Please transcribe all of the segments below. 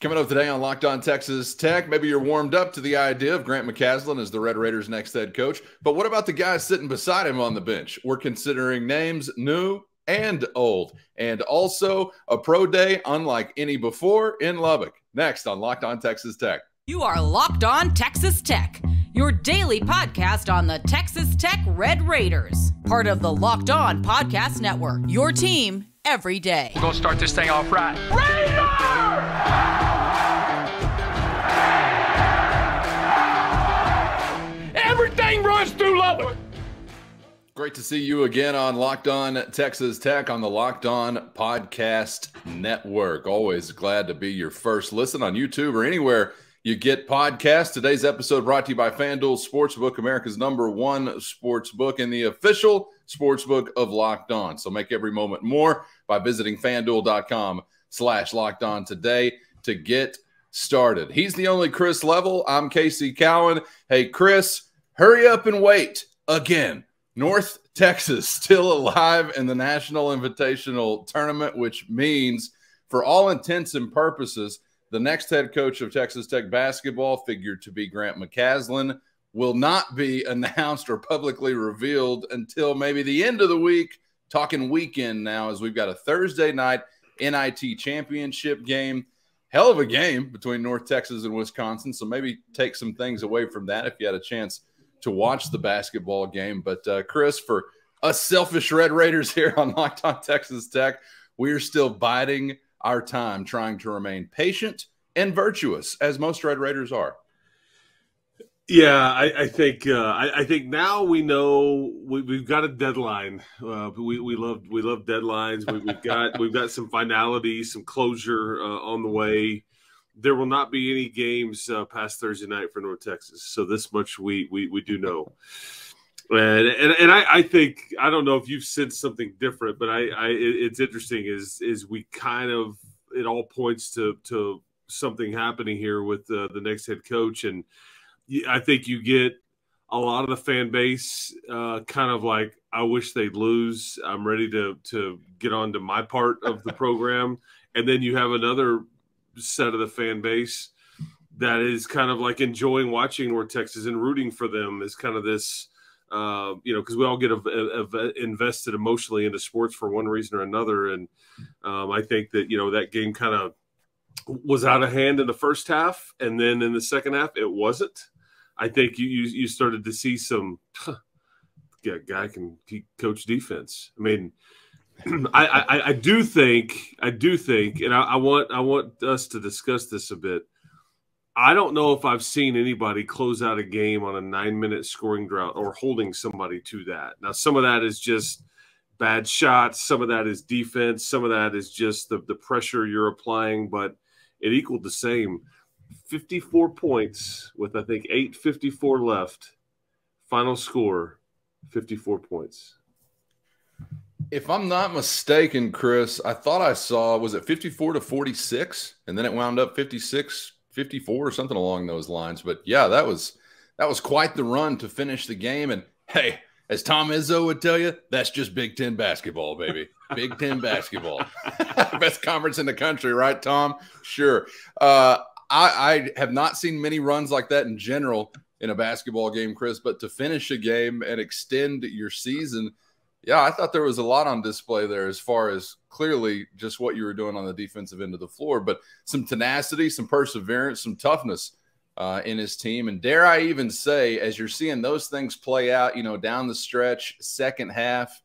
Coming up today on Locked On Texas Tech, maybe you're warmed up to the idea of Grant McCasland as the Red Raiders' next head coach. But what about the guys sitting beside him on the bench? We're considering names new and old, and also a pro day unlike any before in Lubbock. Next on Locked On Texas Tech. You are Locked On Texas Tech, your daily podcast on the Texas Tech Red Raiders, part of the Locked On Podcast Network. Your team every day. We're going to start this thing off right. Raider! Through Lubbock. Great to see you again on Locked On Texas Tech on the Locked On Podcast Network. Always glad to be your first listen on YouTube or anywhere you get podcasts. Today's episode brought to you by FanDuel Sportsbook, America's number one sportsbook and the official sportsbook of Locked On. So make every moment more by visiting fanduel.com slash locked on today to get started. He's the only Chris Level. I'm Casey Cowan. Hey, Chris, hurry up and wait again. North Texas still alive in the National Invitational Tournament, which means, for all intents and purposes, the next head coach of Texas Tech basketball, figured to be Grant McCasland, will not be announced or publicly revealed until maybe the end of the week. Talking weekend now, as we've got a Thursday night NIT championship game. Hell of a game between North Texas and Wisconsin. So maybe take some things away from that if you had a chance to watch the basketball game. But uh, Chris, for us selfish Red Raiders here on Locked On Texas Tech, we are still biding our time, trying to remain patient and virtuous, as most Red Raiders are. Yeah, I, I think uh, I, I, think now we know we, have got a deadline. Uh, we, we love we love deadlines. We, have got we've got some finality, some closure uh, on the way. There will not be any games uh, past Thursday night for North Texas. So this much we we, we do know. And and, and I, I think I don't know if you've said something different, but I, I it's interesting is is we kind of it all points to to something happening here with uh, the next head coach and I think you get a lot of the fan base uh, kind of like, I wish they'd lose. I'm ready to to get on to my part of the program, and then you have another set of the fan base that is kind of like enjoying watching North Texas and rooting for them. Is kind of this. Uh, you know, because we all get a, a, a invested emotionally into sports for one reason or another, and um, I think that you know that game kind of was out of hand in the first half, and then in the second half, it wasn't. I think you you, you started to see some. Huh, yeah, guy can coach defense. I mean, I, I, I do think I do think, and I, I want I want us to discuss this a bit. I don't know if I've seen anybody close out a game on a nine minute scoring drought or holding somebody to that. Now, some of that is just bad shots, some of that is defense, some of that is just the, the pressure you're applying, but it equaled the same. 54 points with I think 854 left. Final score 54 points. If I'm not mistaken, Chris, I thought I saw was it 54 to 46 and then it wound up 56 54 or something along those lines. But yeah, that was that was quite the run to finish the game and hey, as Tom Izzo would tell you, that's just Big 10 basketball, baby. Big 10 basketball. Best conference in the country, right, Tom? Sure. Uh, I, I have not seen many runs like that in general in a basketball game, Chris. But to finish a game and extend your season, yeah, I thought there was a lot on display there as far as clearly just what you were doing on the defensive end of the floor, but some tenacity, some perseverance, some toughness uh, in his team. And dare I even say, as you're seeing those things play out, you know, down the stretch, second half,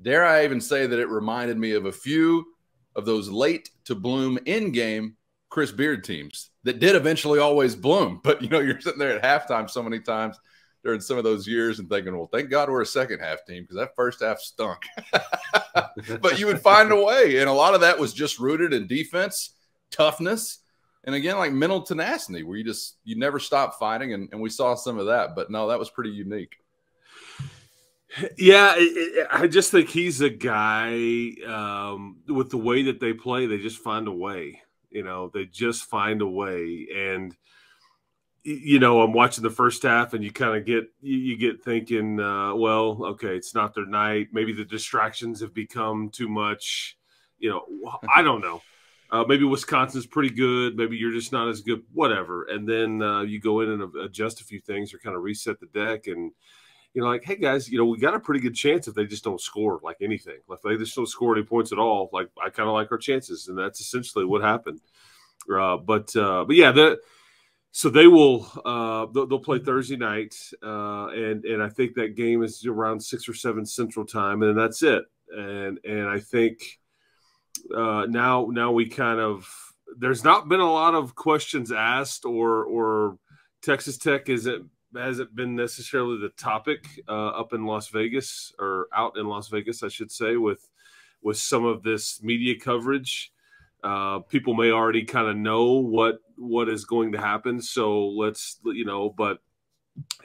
dare I even say that it reminded me of a few of those late to bloom in game Chris Beard teams that did eventually always bloom. But you know, you're sitting there at halftime so many times during some of those years and thinking, well, thank God we're a second half team because that first half stunk. but you would find a way. And a lot of that was just rooted in defense, toughness, and again, like mental tenacity, where you just you never stop fighting. And, and we saw some of that. But no, that was pretty unique. Yeah, I just think he's a guy um, with the way that they play, they just find a way. You know, they just find a way. And you know, I'm watching the first half, and you kind of get you, get thinking, uh, well, okay, it's not their night. Maybe the distractions have become too much. You know, I don't know. Uh, maybe Wisconsin's pretty good. Maybe you're just not as good. Whatever. And then uh, you go in and adjust a few things or kind of reset the deck and you know, like, hey guys, you know, we got a pretty good chance if they just don't score like anything. Like if they just don't score any points at all, like I kind of like our chances, and that's essentially what happened. Uh, but uh, but yeah, the so they will uh, they'll, they'll play Thursday night, uh, and and I think that game is around six or seven Central Time, and that's it. And and I think uh, now now we kind of there's not been a lot of questions asked or or Texas Tech isn't hasn't been necessarily the topic uh, up in Las Vegas or out in Las Vegas, I should say, with with some of this media coverage. Uh, people may already kind of know what what is going to happen. So let's you know, but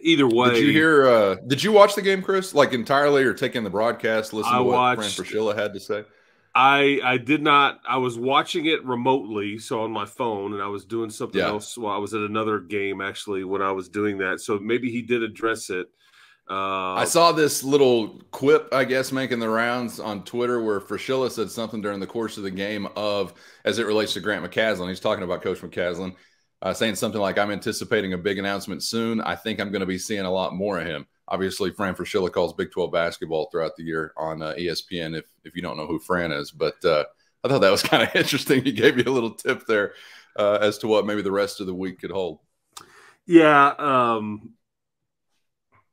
either way, did you hear? Uh, did you watch the game, Chris? Like entirely, or taking the broadcast? Listen I to what watched, Fran Fraschilla had to say. I I did not. I was watching it remotely, so on my phone, and I was doing something yeah. else while I was at another game. Actually, when I was doing that, so maybe he did address it. Uh, I saw this little quip, I guess, making the rounds on Twitter where Fraschilla said something during the course of the game of, as it relates to Grant McCasland. He's talking about Coach McCasland, uh, saying something like, "I'm anticipating a big announcement soon. I think I'm going to be seeing a lot more of him." obviously Fran Fraschilla calls Big 12 basketball throughout the year on uh, ESPN. If if you don't know who Fran is, but uh, I thought that was kind of interesting. He gave you a little tip there uh, as to what maybe the rest of the week could hold. Yeah, um,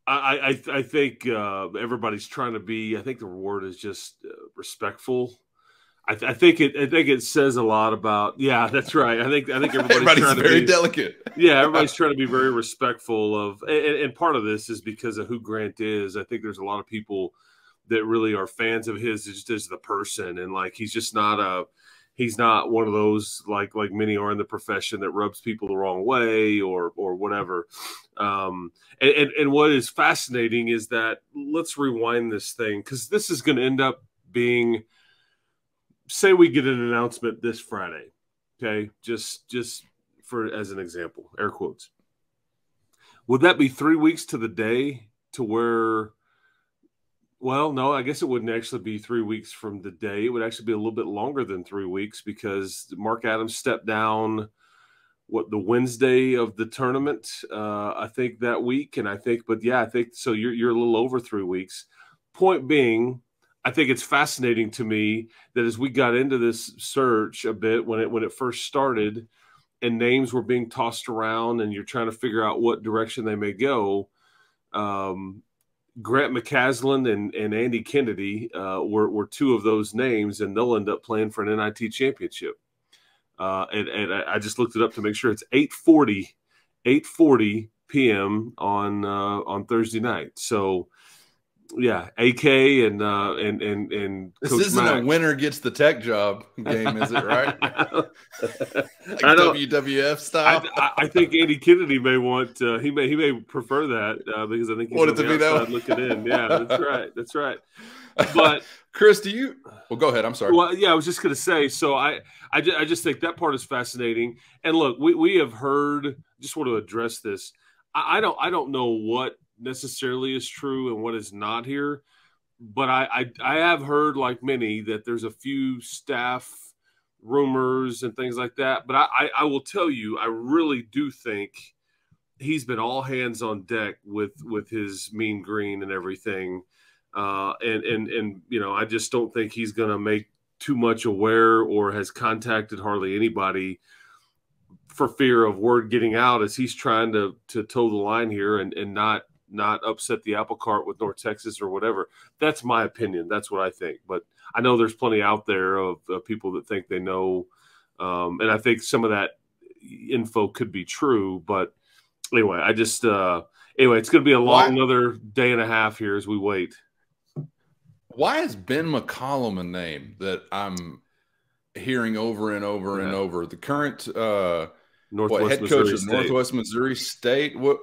I, I, I think uh, everybody's trying to be. I think the reward is just uh, respectful I, th- I, think it. I think it says a lot about. Yeah, that's right. I think. I think everybody's, everybody's trying very to be, very delicate. yeah, everybody's trying to be very respectful of, and, and, part of this is because of who Grant is. I think there's a lot of people that really are fans of his just as the person, and like he's just not a. He's not one of those like like many are in the profession that rubs people the wrong way or or whatever. Um, and, and, and what is fascinating is that let's rewind this thing because this is going to end up being say we get an announcement this Friday, okay? Just just for as an example, air quotes. Would that be three weeks to the day to where? Well, no, I guess it wouldn't actually be three weeks from the day. It would actually be a little bit longer than three weeks because Mark Adams stepped down what the Wednesday of the tournament, uh, I think that week, and I think, but yeah, I think so. You're you're a little over three weeks. Point being, I think it's fascinating to me that as we got into this search a bit when it when it first started, and names were being tossed around, and you're trying to figure out what direction they may go. Um, Grant McCasland and, and Andy Kennedy uh, were, were two of those names, and they'll end up playing for an NIT championship. Uh, and, and I just looked it up to make sure it's 840, 840 p.m. on uh, on Thursday night. So yeah, AK and uh, and and and this Coach isn't Mack. a winner gets the tech job game, is it? Right? like I WWF style. I, I, think Andy Kennedy may want uh, he may he may prefer that uh, because I think he's wanted to be that looking in. Yeah, that's right. That's right. But Chris, do you? Well, go ahead. I'm sorry. Well, yeah, I was just going to say. So I I just, I just think that part is fascinating. And look, we we have heard. Just want to address this. I, I don't I don't know what necessarily is true and what is not here. But I, I, I have heard, like many, that there's a few staff rumors and things like that. But I, I, I will tell you, I really do think he's been all hands on deck with with his mean green and everything. Uh, and and and you know, I just don't think he's going to make too much aware or has contacted hardly anybody for fear of word getting out as he's trying to to toe the line here and and not not upset the apple cart with North Texas or whatever. That's my opinion. That's what I think. But I know there's plenty out there of, of people that think they know, um, and I think some of that info could be true. But anyway, I just uh, anyway, it's going to be a long Why? another day and a half here as we wait. Why is Ben McCollum a name that I'm hearing over and over yeah. and over? The current uh, Northwest what, head Missouri coach of State. Northwest Missouri State. What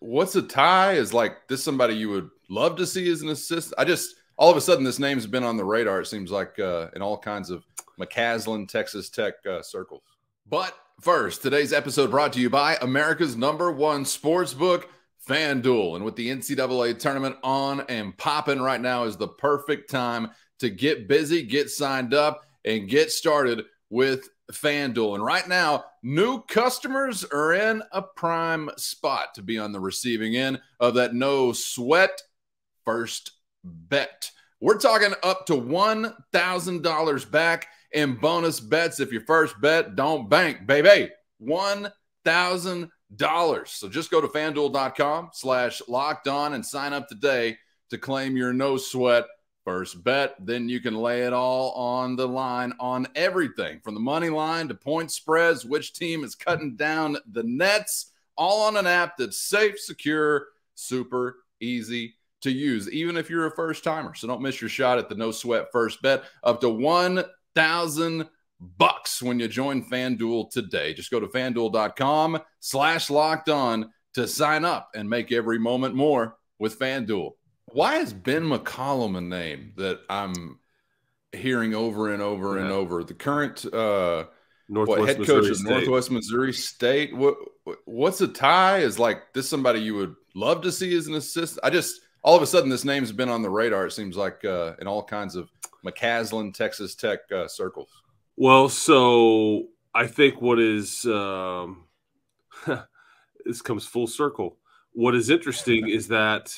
what's a tie? Is like this somebody you would love to see as an assistant? I just all of a sudden this name's been on the radar. It seems like uh, in all kinds of McCasland, Texas Tech uh, circles. But first, today's episode brought to you by America's number one sports book, FanDuel. And with the NCAA tournament on and popping right now is the perfect time to get busy, get signed up, and get started with FanDuel. And right now, new customers are in a prime spot to be on the receiving end of that no sweat first bet. We're talking up to $1,000 back in bonus bets if your first bet don't bank, baby. $1,000. So just go to fanduel.com slash locked on and sign up today to claim your no sweat first bet. Then you can lay it all on the line on everything from the money line to point spreads, which team is cutting down the nets, all on an app that's safe, secure, super easy to use, even if you're a first timer. So don't miss your shot at the no sweat first bet up to 1,000 bucks when you join FanDuel today. Just go to fanduel.com slash locked on to sign up and make every moment more with FanDuel. Why is Ben McCollum a name that I'm hearing over and over yeah. and over? The current uh, Northwest what, head Missouri coach of State. Northwest Missouri State. What what's a tie? Is like this somebody you would love to see as an assistant? I just all of a sudden this name's been on the radar. It seems like uh, in all kinds of McCasland, Texas Tech uh, circles. Well, so I think what is um, this comes full circle. What is interesting is that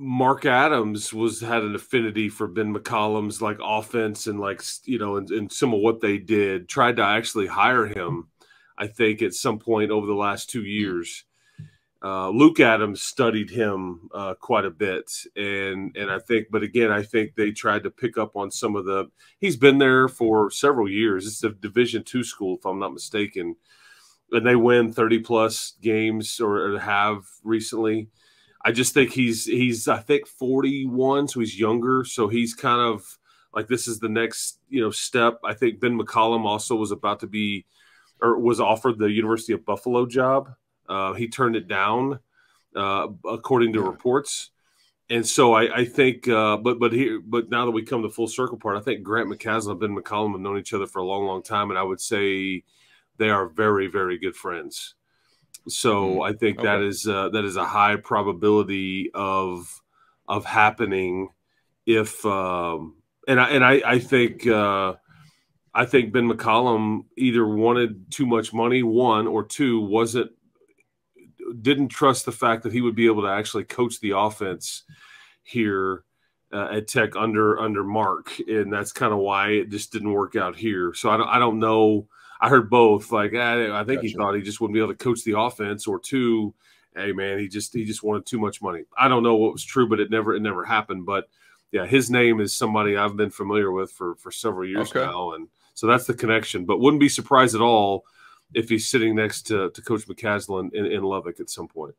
Mark Adams was had an affinity for Ben McCollum's like offense and like you know and, and some of what they did. Tried to actually hire him, I think, at some point over the last two years. Uh, Luke Adams studied him uh, quite a bit, and and I think, but again, I think they tried to pick up on some of the. He's been there for several years. It's a Division two school, if I'm not mistaken, and they win 30 plus games or, or have recently. I just think he's he's I think 41, so he's younger, so he's kind of like this is the next you know step. I think Ben McCollum also was about to be or was offered the University of Buffalo job uh, he turned it down, uh, according to reports. And so I, I think, uh, but but here, but now that we come to full circle part, I think Grant McCasland and Ben McCollum have known each other for a long, long time, and I would say they are very, very good friends. So mm. I think okay. that is uh, that is a high probability of of happening if um, and I and I, I think uh, I think Ben McCollum either wanted too much money, one or two wasn't didn't trust the fact that he would be able to actually coach the offense here uh, at Tech under under Mark, and that's kind of why it just didn't work out here. So I don't I don't know. I heard both. Like I, I think gotcha. he thought he just wouldn't be able to coach the offense, or two, hey man, he just he just wanted too much money. I don't know what was true, but it never it never happened. But yeah, his name is somebody I've been familiar with for for several years okay. now, and so that's the connection. But wouldn't be surprised at all if he's sitting next to, to Coach McCasland in, in Lubbock at some point.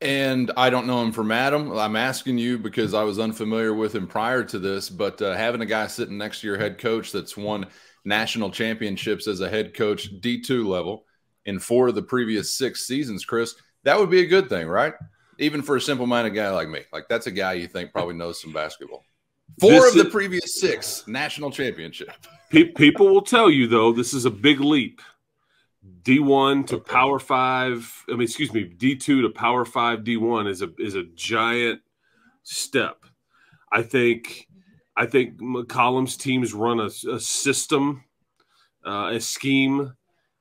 And I don't know him from Adam. I'm asking you because I was unfamiliar with him prior to this, but uh, having a guy sitting next to your head coach that's won national championships as a head coach, D2 level, in four of the previous six seasons, Chris, that would be a good thing, right? Even for a simple minded guy like me. Like, that's a guy you think probably knows some basketball. Four this of the previous six national championship. People will tell you, though, this is a big leap. D1 to okay. Power 5, I mean excuse me, D2 to Power 5 D1 is a is a giant step. I think I think McCollum's teams run a, a system, uh, a scheme.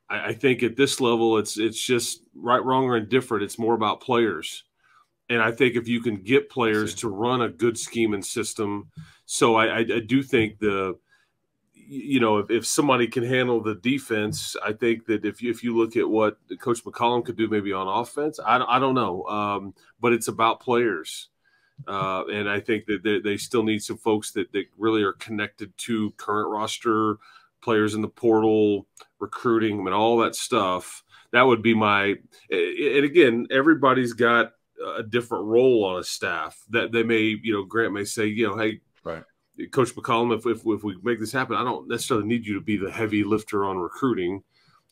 I, I, think at this level, it's it's just right, wrong, or indifferent. It's more about players, and I think if you can get players to run a good scheme and system, so I, I, I do think the you know, if, if somebody can handle the defense, I think that if you, if you look at what Coach McCollum could do maybe on offense, I, I don't know. Um, but it's about players. Uh, and I think that they, they, still need some folks that, that really are connected to current roster players in the portal, recruiting, and all that stuff. That would be my. And again, everybody's got a different role on a staff that they may, you know, Grant may say, you know, hey, right Coach McCollum, if, if, if, we make this happen, I don't necessarily need you to be the heavy lifter on recruiting.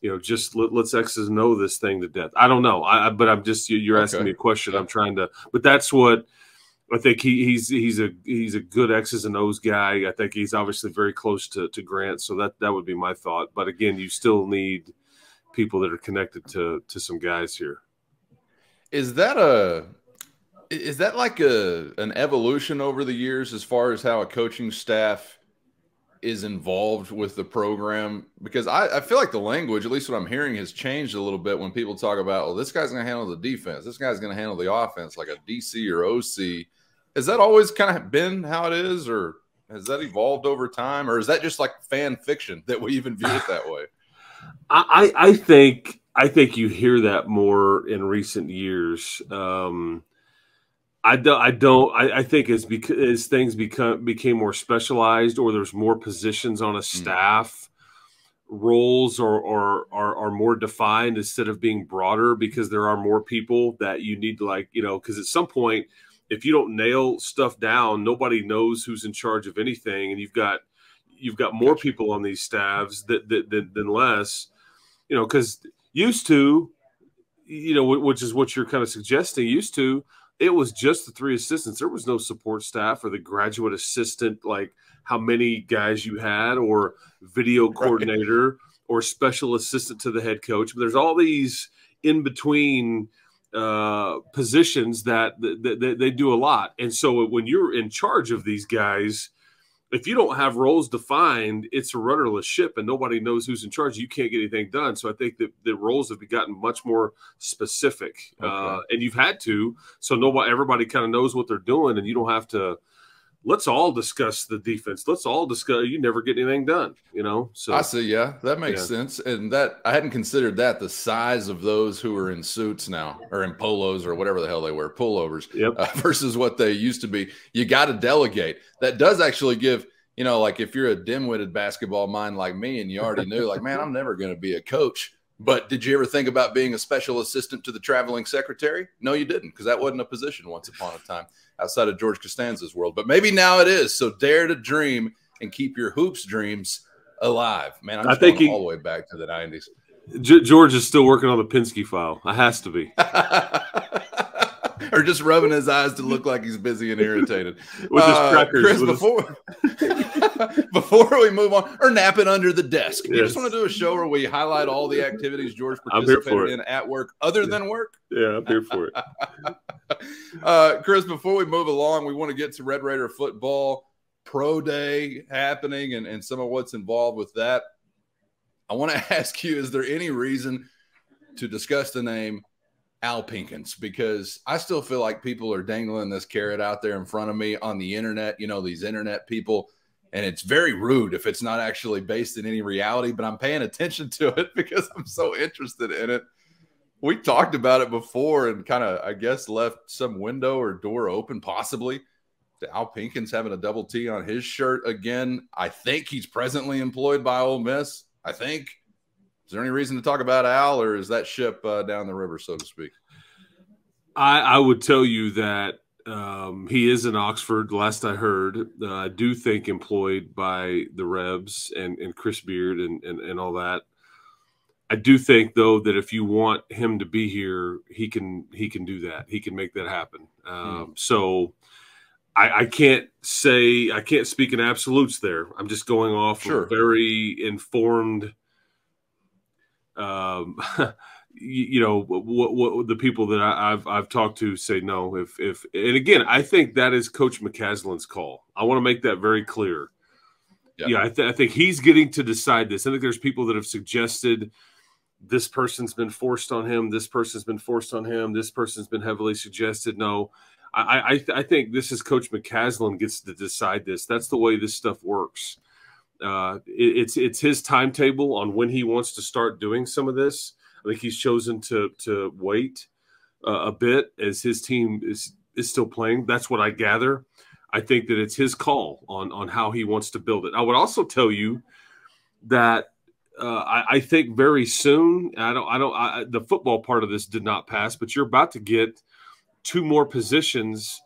You know, just let, us X's know this thing to death. I don't know, I, but I'm just you're asking okay. me a question. I'm trying to, but that's what I think he, he's he's a he's a good X's and O's guy. I think he's obviously very close to, to Grant, so that that would be my thought. But again, you still need people that are connected to to some guys here. Is that a is that like a an evolution over the years as far as how a coaching staff is involved with the program because I, I, feel like the language, at least what I'm hearing, has changed a little bit when people talk about, well, this guy's going to handle the defense, this guy's going to handle the offense, like a DC or OC. Has that always kind of been how it is, or has that evolved over time, or is that just like fan fiction that we even view it that way? I, I think I think you hear that more in recent years. Um, I don't. I don't. I, I, think as because as things become became more specialized, or there's more positions on a hmm. staff, mm. roles are, are are are more defined instead of being broader because there are more people that you need to like you know because at some point if you don't nail stuff down, nobody knows who's in charge of anything, and you've got you've got more people on these staffs that, that, that than less, you know, because used to, you know, which is what you're kind of suggesting, used to it was just the three assistants. There was no support staff or the graduate assistant, like how many guys you had, or video coordinator right. or special assistant to the head coach. But there's all these in between uh, positions that, that, that they do a lot. And so when you're in charge of these guys, if you don't have roles defined, it's a rudderless ship and nobody knows who's in charge. You can't get anything done. So I think that the roles have gotten much more specific, okay. uh, and you've had to. So nobody, everybody kind of knows what they're doing, and you don't have to let's all discuss the defense. Let's all discuss. You never get anything done, you know. So I see. Yeah, that makes yeah. sense. And that I hadn't considered that the size of those who are in suits now or in polos or whatever the hell they wear, pullovers, yep. uh, versus what they used to be. You got to delegate. That does actually give. You know, like if you're a dim-witted basketball mind like me, and you already knew, like, man, I'm never going to be a coach. But did you ever think about being a special assistant to the traveling secretary? No, you didn't, because that wasn't a position once upon a time outside of George Costanza's world. But maybe now it is. So dare to dream and keep your hoops dreams alive. Man, I'm I think he, all the way back to the 90s. George is still working on the Pensky file. It has to be. or just rubbing his eyes to look like he's busy and irritated. with his uh, crackers. Chris, before, his... before we move on, or napping under the desk. Yes. You just want to do a show where we highlight all the activities George participated in at work other yeah. than work? Yeah, I'm here for it. uh, Chris, before we move along, we want to get to Red Raider football pro day happening and, and some of what's involved with that. I want to ask you, is there any reason to discuss the name Al Pinkins because I still feel like people are dangling this carrot out there in front of me on the internet, you know, these internet people. And it's very rude if it's not actually based in any reality, but I'm paying attention to it because I'm so interested in it. We talked about it before and kind of, I guess, left some window or door open, possibly. Al Pinkins having a double T on his shirt again. I think he's presently employed by Ole Miss. I think. Is there any reason to talk about Al, or is that ship uh, down the river, so to speak? I, I would tell you that um, he is in Oxford. Last I heard, uh, I do think employed by the Rebs and, and Chris Beard and, and, and all that. I do think though that if you want him to be here, he can he can do that. He can make that happen. Um, mm. So I, I, can't say I can't speak in absolutes there. I'm just going off sure. very informed um, you, you, know what, what the people that I, have I've talked to say no. If if and again, I think that is Coach McCasland's call. I want to make that very clear. Yeah, yeah I, th- I think he's getting to decide this. I think there's people that have suggested this person's been forced on him. This person's been forced on him. This person's been heavily suggested. No, I I, I think this is Coach McCasland gets to decide this. That's the way this stuff works. Uh, it, it's it's his timetable on when he wants to start doing some of this. I think he's chosen to to wait uh, a bit as his team is is still playing. That's what I gather. I think that it's his call on on how he wants to build it. I would also tell you that uh, I, I, think very soon. I don't. I don't. I, the football part of this did not pass, but you're about to get two more positions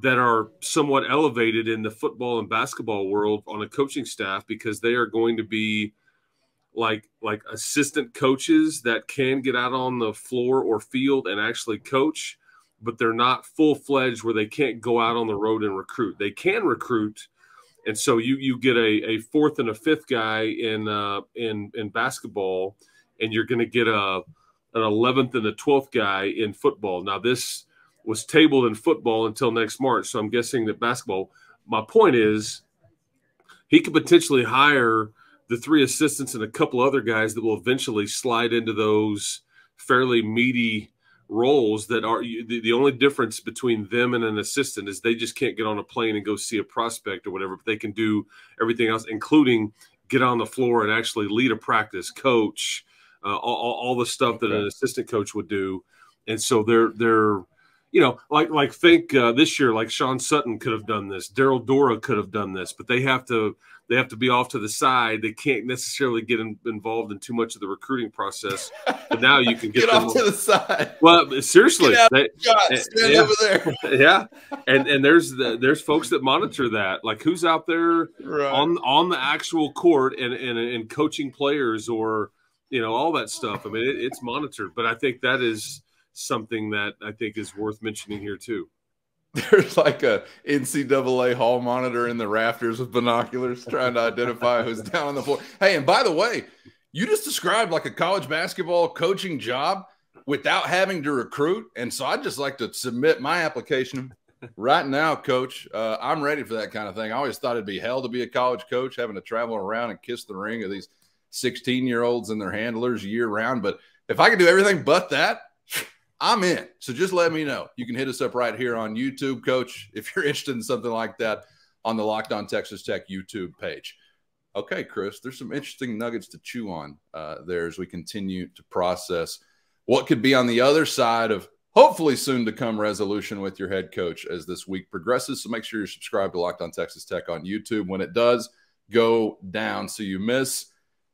that are somewhat elevated in the football and basketball world on a coaching staff because they are going to be like like assistant coaches that can get out on the floor or field and actually coach but they're not full-fledged where they can't go out on the road and recruit they can recruit and so you you get a, a fourth and a fifth guy in uh, in in basketball and you're going to get a an 11th and a 12th guy in football now this was tabled in football until next March. So I'm guessing that basketball. My point is, he could potentially hire the three assistants and a couple other guys that will eventually slide into those fairly meaty roles that are the, the only difference between them and an assistant is they just can't get on a plane and go see a prospect or whatever, but they can do everything else, including get on the floor and actually lead a practice, coach, uh, all, all, the stuff that an assistant coach would do. And so they're they're you know like like think uh, this year like Sean Sutton could have done this, Daryl Dora could have done this, but they have to they have to be off to the side. They can't necessarily get in, involved in too much of the recruiting process. But now you can get, get off to the side. Well, seriously, they, stand yeah, over there. yeah, and and there's the, there's folks that monitor that, like who's out there right. on on the actual court and, and and coaching players or you know all that stuff. I mean, it, it's monitored, but I think that is something that I think is worth mentioning here too. There's like a NCAA hall monitor in the rafters with binoculars trying to identify who's down on the floor. Hey, and by the way, you just described like a college basketball coaching job without having to recruit. And so I'd just like to submit my application right now, coach. Uh, I'm ready for that kind of thing. I always thought it'd be hell to be a college coach, having to travel around and kiss the ring of these 16 year olds and their handlers year round. But if I could do everything but that, I'm in. So just let me know. You can hit us up right here on YouTube, coach, if you're interested in something like that on the Locked On Texas Tech YouTube page. Okay, Chris, there's some interesting nuggets to chew on uh, there as we continue to process what could be on the other side of hopefully soon to come resolution with your head coach as this week progresses. So make sure you're subscribed to Locked On Texas Tech on YouTube when it does go down so you miss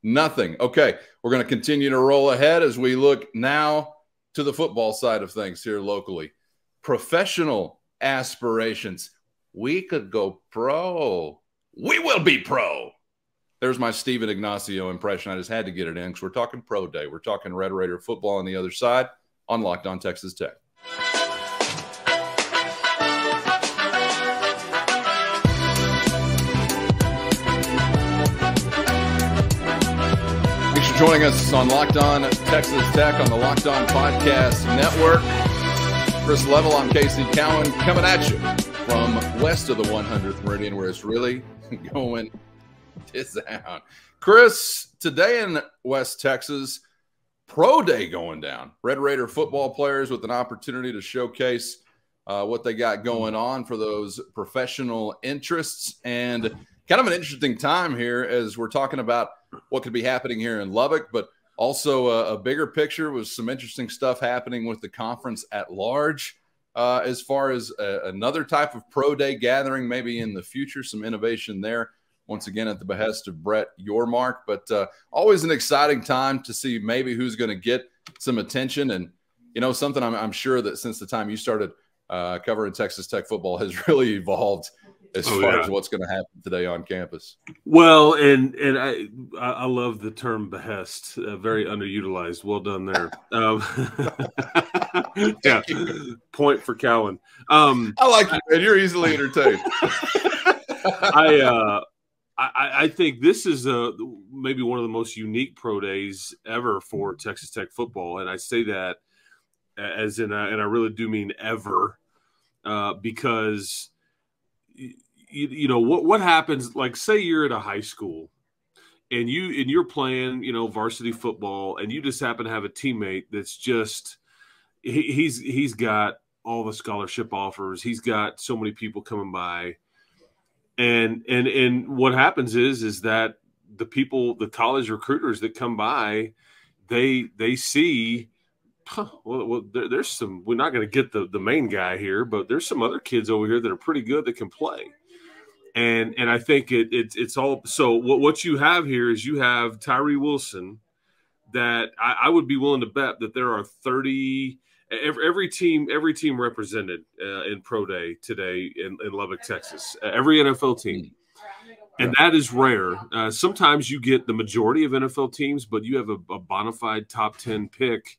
nothing. Okay, we're going to continue to roll ahead as we look now to the football side of things here locally. Professional aspirations. We could go pro. We will be pro. There's my Stephen Ignacio impression. I just had to get it in because we're talking pro day. We're talking Red Raider football on the other side on Locked On Texas Tech. Joining us on Locked On Texas Tech on the Locked On Podcast Network. Chris Level, I'm Casey Cowan, coming at you from west of the 100th Meridian, where it's really going down. Chris, today in West Texas, Pro Day going down. Red Raider football players with an opportunity to showcase uh, what they got going on for those professional interests. And kind of an interesting time here as we're talking about – what could be happening here in Lubbock, but also a, a bigger picture was some interesting stuff happening with the conference at large. Uh, as far as a, another type of pro day gathering, maybe in the future, some innovation there. Once again, at the behest of Brett Yormark, but uh, always an exciting time to see maybe who's going to get some attention. And you know, something I'm, I'm, sure that since the time you started uh, covering Texas Tech football has really evolved as oh, far yeah. as what's going to happen today on campus. Well, and and I I love the term behest, uh, very underutilized. Well done there. Um, yeah, point for Cowan. Um, I like you, man. You're easily entertained. I uh, I, I think this is a, maybe one of the most unique pro days ever for Texas Tech football, and I say that as in, a, and I really do mean ever, uh, because you, you know what what happens like say you're at a high school and you and you're playing you know varsity football and you just happen to have a teammate that's just he, he's he's got all the scholarship offers. He's got so many people coming by. And and and what happens is is that the people the college recruiters that come by they they see huh, well, well there, there's some we're not going to get the the main guy here but there's some other kids over here that are pretty good that can play and and I think it, it it's all so what what you have here is you have Tyree Wilson that I, I would be willing to bet that there are 30 every, every team every team represented uh, in pro day today in, in Lubbock, Texas, every NFL team. And that is rare. Uh, sometimes you get the majority of NFL teams, but you have a, a bona fide top 10 pick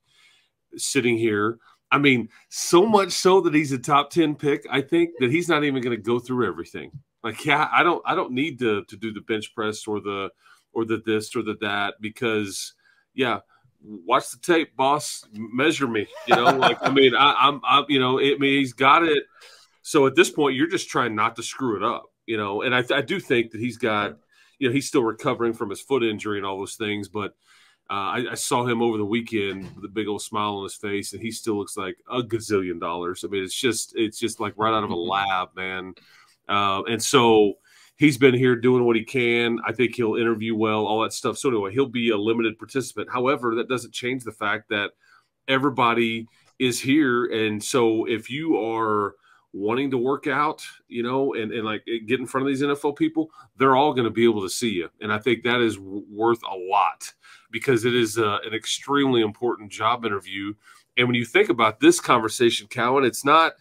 sitting here. I mean, so much so that he's a top 10 pick, I think that he's not even going to go through everything. Like, yeah, I don't I don't need to to do the bench press or the or the this or the that because yeah, watch the tape, boss. Measure me. You know, like I mean, I, am I'm you know, it, I mean, he's got it. So at this point, you're just trying not to screw it up. You know, and I, I do think that he's got you know he's still recovering from his foot injury and all those things. But uh, I, I, saw him over the weekend with a big old smile on his face, and he still looks like a gazillion dollars. I mean, it's just it's just like right out of a mm-hmm. lab, man. Uh, and so he's been here doing what he can. I think he'll interview well, all that stuff. So anyway, he'll be a limited participant. However, that doesn't change the fact that everybody is here, and so if you are wanting to work out, you know, and, and like get in front of these NFL people, they're all going to be able to see you. And I think that is worth a lot because it is uh, an extremely important job interview. And when you think about this conversation, Cowan, it's not,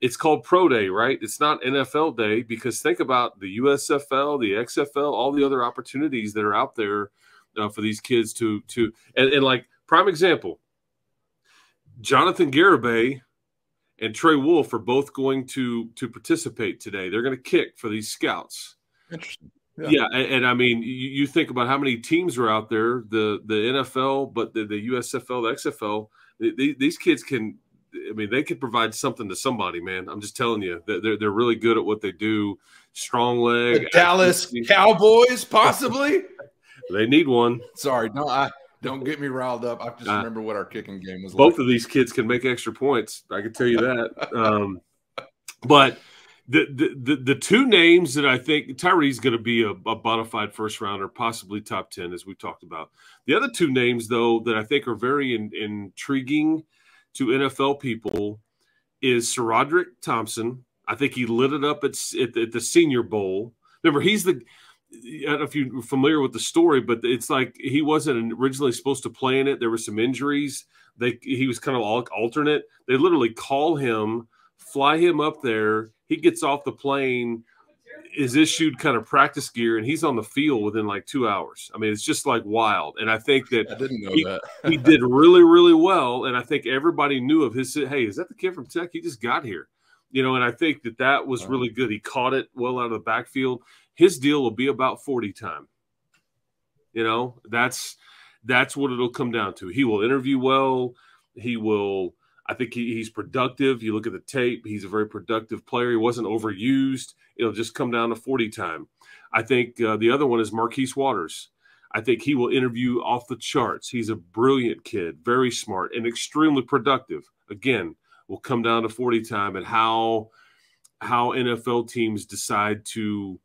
it's called Pro Day, right? It's not NFL Day because think about the USFL, the XFL, all the other opportunities that are out there uh, for these kids to, to, and, and like prime example, Jonathan Garibay and Trey Wolff are both going to to participate today. They're going to kick for these scouts. Interesting. Yeah, yeah and, and, I mean, you, you, think about how many teams are out there, the the NFL, but the, the USFL, the XFL. The, these kids can, I mean, they could provide something to somebody, man. I'm just telling you, they're they're really good at what they do. Strong leg. The Dallas Cowboys, possibly. they need one. Sorry, no, I don't get me riled up. I just uh, remember what our kicking game was. Like. Both like. of these kids can make extra points. I can tell you that. um, but the, the, the the two names that I think Tyree's going to be a, a bona fide first rounder, possibly top ten, as we talked about. The other two names, though, that I think are very in, intriguing to NFL people is SaRodorick Thompson. I think he lit it up at, at, at the Senior Bowl. Remember, he's the I don't know if you're familiar with the story, but it's like he wasn't originally supposed to play in it. There were some injuries. They he was kind of alternate. They literally call him, fly him up there. He gets off the plane, is issued kind of practice gear, and he's on the field within like two hours. I mean, it's just like wild. And I think that I he, that he did really, really well. And I think everybody knew of his. Hey, is that the kid from Tech? He just got here you know, and I think that that was really good. He caught it well out of the backfield his deal will be about 40 time. You know, that's that's what it'll come down to. He will interview well. He will. I think he, he's productive. You look at the tape; he's a very productive player. He wasn't overused. It'll just come down to 40 time. I think uh, the other one is Marquis Waters. I think he will interview off the charts. He's a brilliant kid, very smart, and extremely productive. Again, will come down to 40 time and how how NFL teams decide to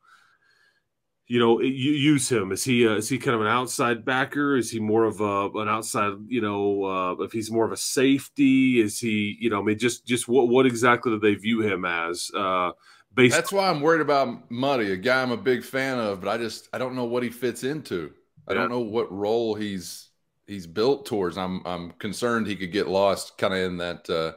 you know, you use him? Is he uh, is he kind of an outside backer? Is he more of a an outside? You know, uh, if he's more of a safety, is he? You know, I mean, just just what what exactly do they view him as? Uh, based That's why I'm worried about Muddy, a guy I'm a big fan of, but I just I don't know what he fits into. I don't know what role he's he's built towards. I'm I'm concerned he could get lost kind of in that uh,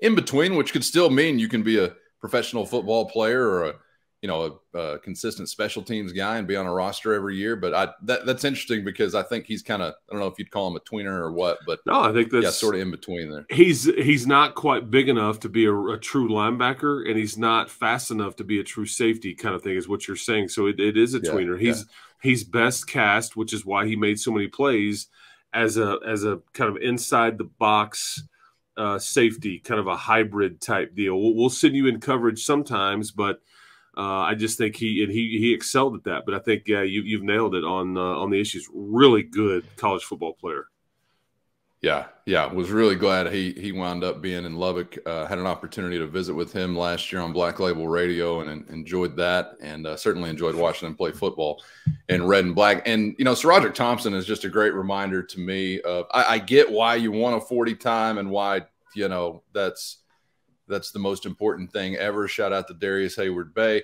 in between, which could still mean you can be a professional football player or a you know a, a, consistent special teams guy and be on a roster every year. But I that, that's interesting because I think he's kind of I don't know if you'd call him a tweener or what, but no, I think that's yeah, sort of in between there. He's he's not quite big enough to be a, a, true linebacker, and he's not fast enough to be a true safety kind of thing, is what you're saying. So it, it is a yeah, tweener. He's yeah. he's best cast, which is why he made so many plays as a as a kind of inside the box. Uh, safety, kind of a hybrid type deal. We'll, we'll send you in coverage sometimes, but uh, I just think he and he he excelled at that. But I think yeah, you you've nailed it on uh, on the issues. Really good college football player. Yeah, yeah, was really glad he he wound up being in Lubbock. Uh, had an opportunity to visit with him last year on Black Label Radio and, and enjoyed that, and uh, certainly enjoyed watching him play football in red and black. And you know, SaRodorick Thompson is just a great reminder to me of I, I get why you want a forty time and why you know that's that's the most important thing ever. Shout out to Darrius Heyward-Bey.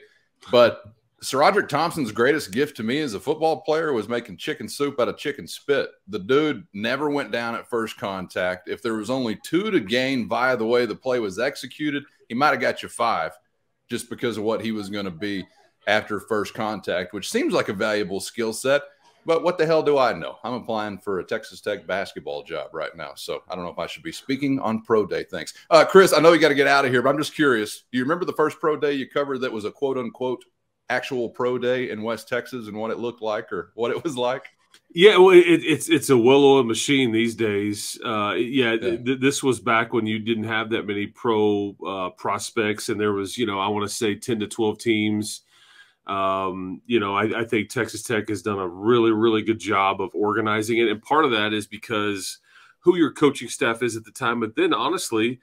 But SaRodorick Thompson's greatest gift to me as a football player was making chicken soup out of chicken spit. The dude never went down at first contact. If there was only two to gain via the way the play was executed, he might have got you five just because of what he was going to be after first contact, which seems like a valuable skill set. But what the hell do I know? I'm applying for a Texas Tech basketball job right now. So I don't know if I should be speaking on pro day. Thanks. Uh, Chris, I know you got to get out of here, but I'm just curious. Do you remember the first pro day you covered that was a quote unquote actual pro day in West Texas and what it looked like or what it was like? Yeah, well, it, it's it's a well-oiled machine these days. Uh, yeah, yeah. Th this was back when you didn't have that many pro uh, prospects, and there was, you know, I want to say ten to twelve teams Um, you know, I, I, think Texas Tech has done a really, really good job of organizing it. And part of that is because who your coaching staff is at the time. But then honestly,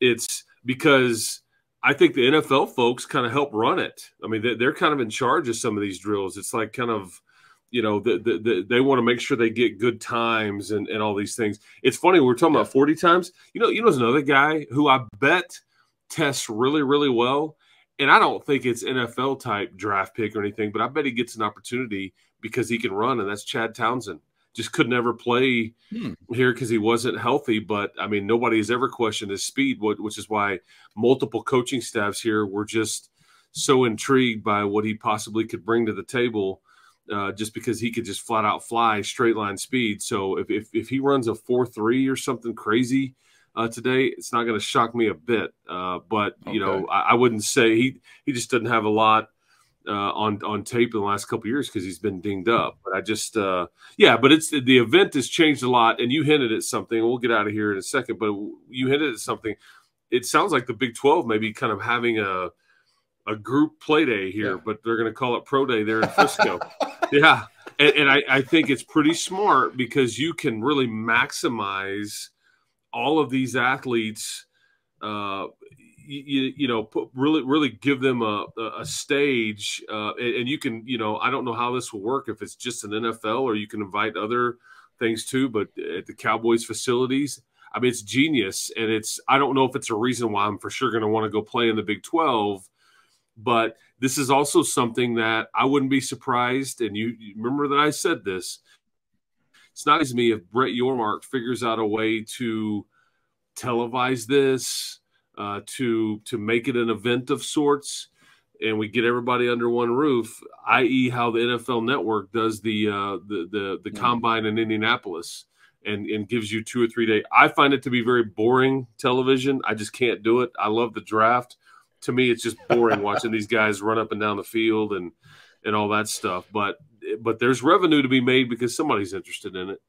it's because I think the NFL folks kind of help run it. I mean, they're kind of in charge of some of these drills. It's like kind of, you know, the, the, the, they want to make sure they get good times and, and all these things. It's funny, we are talking about 40 times. You know, you know, there's another guy who I bet tests really, really well and I don't think it's NFL type draft pick or anything, but I bet he gets an opportunity because he can run, and that's Chad Townsend. Just could never play hmm. here because he wasn't healthy. But I mean, nobody has ever questioned his speed, which is why multiple coaching staffs here were just so intrigued by what he possibly could bring to the table. Uh, just because he could just flat out fly straight line speed. So if, if, if he runs a four three or something crazy, uh, today, it's not going to shock me a bit. Uh, but you know, I, I, wouldn't say he he just doesn't have a lot uh, on on tape in the last couple years because he's been dinged up. But I just uh, yeah, but it's the event has changed a lot, and you hinted at something. We'll get out of here in a second, but you hinted at something. It sounds like the Big Twelve may be kind of having a a group play day here, yeah. but they're going to call it Pro Day there in Frisco. yeah. And, and I, I, think it's pretty smart because you can really maximize all of these athletes, uh, you, you know, put, really, really give them a, a stage. Uh, and, and, you can, you know, I don't know how this will work if it's just an NFL or you can invite other things too, but at the Cowboys facilities, I mean, it's genius. And it's, I don't know if it's a reason why I'm for sure going to want to go play in the Big 12, but this is also something that I wouldn't be surprised. And you, you remember that I said this it's not as me if Brett Yormark figures out a way to televise this, uh, to to make it an event of sorts, and we get everybody under one roof, i.e., how the NFL Network does the uh, the the, the mm. combine in Indianapolis. And, and gives you two or three days. I find it to be very boring television. I just can't do it. I love the draft. To me, it's just boring watching these guys run up and down the field and and all that stuff. But but there's revenue to be made because somebody's interested in it.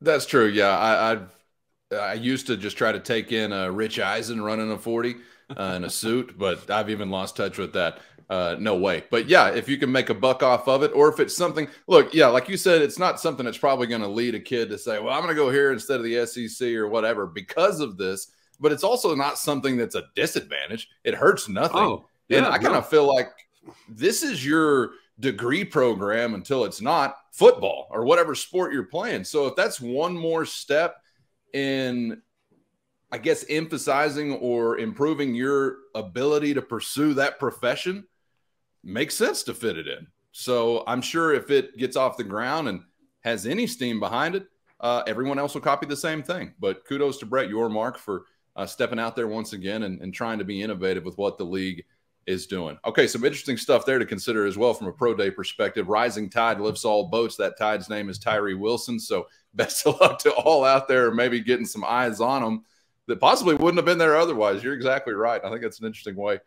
That's true. Yeah, I I, I used to just try to take in a Rich Eisen running a forty uh, in a suit, but I've even lost touch with that. Uh, no way. But yeah, if you can make a buck off of it, or if it's something, look, yeah, like you said, it's not something that's probably going to lead a kid to say, well, I'm going to go here instead of the SEC or whatever because of this. But it's also not something that's a disadvantage. It hurts nothing. Oh, yeah, and I kind of feel like this is your degree program until it's not football or whatever sport you're playing. So if that's one more step in I guess emphasizing or improving your ability to pursue that profession makes sense to fit it in. So I'm sure if it gets off the ground and has any steam behind it, uh, everyone else will copy the same thing. But kudos to Brett Yormark for uh, stepping out there once again and, and trying to be innovative with what the league is doing. Okay, some interesting stuff there to consider as well from a pro day perspective. Rising tide lifts all boats. That tide's name is Tyree Wilson. So best of luck to all out there, maybe getting some eyes on them that possibly wouldn't have been there otherwise. You're exactly right. I think that's an interesting way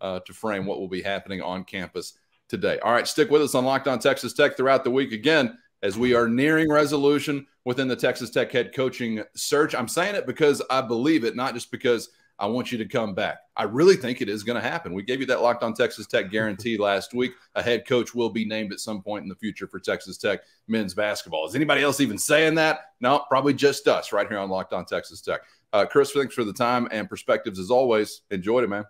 uh, to frame what will be happening on campus today. All right, stick with us on Locked On Texas Tech throughout the week again as we are nearing resolution within the Texas Tech head coaching search. I'm saying it because I believe it, not just because – I want you to come back. I really think it is going to happen. We gave you that locked on Texas Tech guarantee last week. A head coach will be named at some point in the future for Texas Tech men's basketball. Is anybody else even saying that? No, probably just us right here on Locked on Texas Tech. Uh, Chris, thanks for the time and perspectives as always. Enjoyed it, man.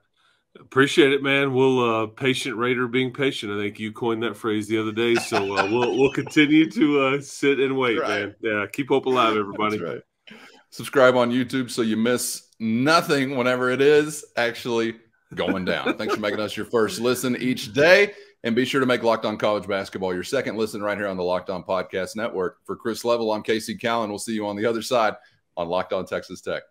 Appreciate it, man. We'll uh, patient Raider being patient. I think you coined that phrase the other day, so uh, we'll we'll continue to uh, sit and wait, right. man. Yeah, keep hope alive, everybody. Right. Subscribe on YouTube so you miss nothing whenever it is actually going down. Thanks for making us your first listen each day. And be sure to make Locked On College Basketball your second listen right here on the Locked On Podcast Network. For Chris Level, I'm Casey Callen. We'll see you on the other side on Locked On Texas Tech.